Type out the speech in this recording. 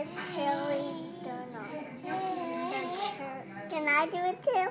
His Harry Donald. Can I do it too?